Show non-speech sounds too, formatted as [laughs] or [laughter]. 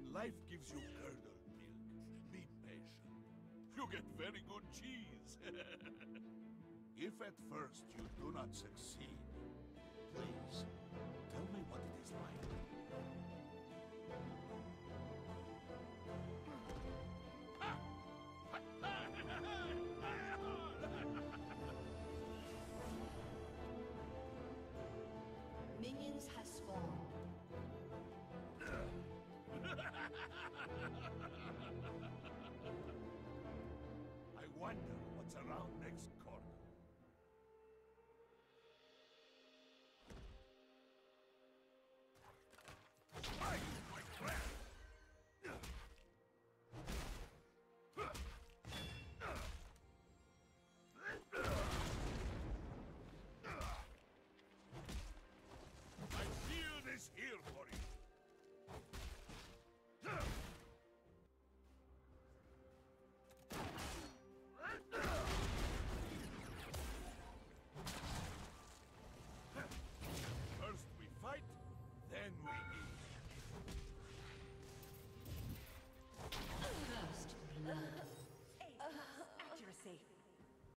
When life gives you curdled milk, be patient. You get very good cheese. [laughs] if at first you do not succeed, wonder